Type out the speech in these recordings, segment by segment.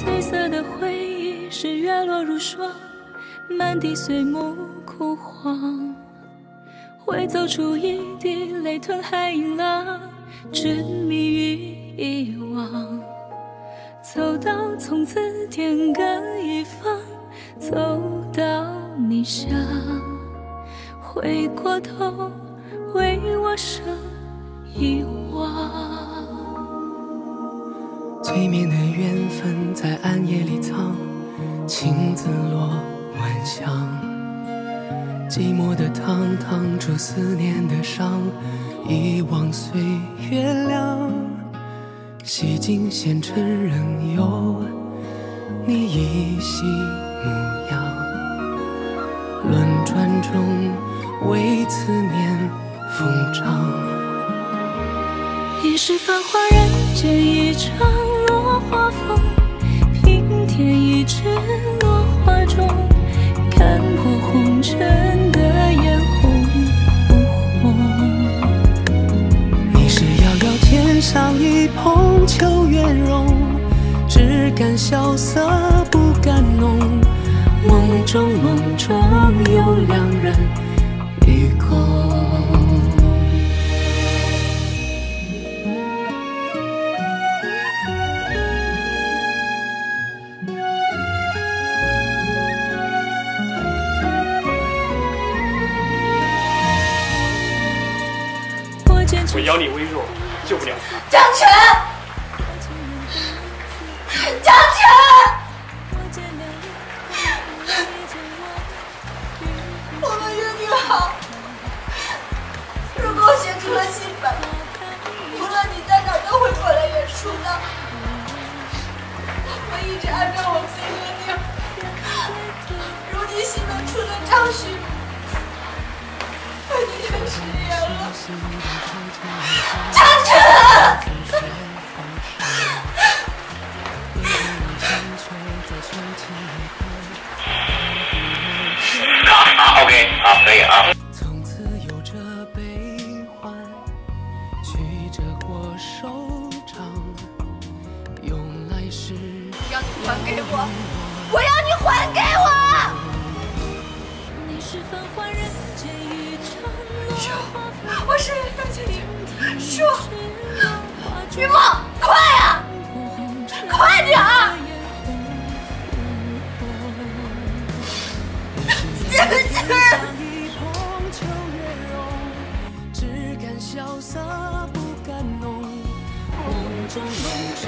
褪色的回忆是月落如霜，满地碎木枯黄。会走出一滴泪，吞海银浪，执迷于遗忘。走到从此天各一方，走到你乡，回过头为我生遗忘。催眠的缘分在暗夜里藏，情字落晚香。寂寞的汤烫出思念的伤，遗忘岁月凉。洗尽纤尘仍有你依稀模样。轮转中为思念疯长。一世繁华人间一场。添一纸落花钟，看破红尘的眼红不红。你是遥遥天上一捧秋月容，只感萧瑟不敢浓。梦中梦中有良人与共。我妖力微弱，救不了他。张晨，张晨，我们约定好，如果我选出了新本，无论你在哪都会过来演出的。我一直按照我们的约定，如今新本出了张旭，我宁愿失业了。可以啊。从此有着悲欢，曲折过收场，用来时。要你还给我！我要你还给我！我是张千里，说，雨梦，秋月容只敢萧瑟不敢浓梦中梦中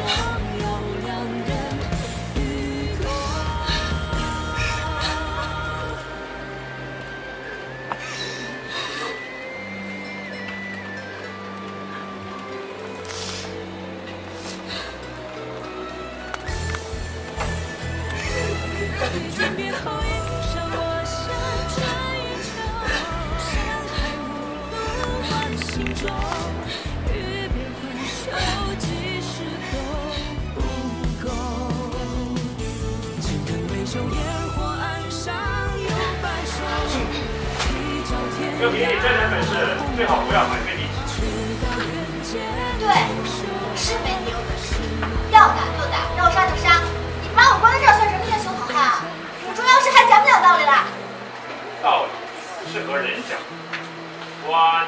有良人与共就凭你这点本事，最好不要白费力气。对，是没你有本事，要打就打，要杀就杀。你把我关在这儿算什么英雄好汉？啊？你们中央士还讲不讲道理了？道理是和人讲，关。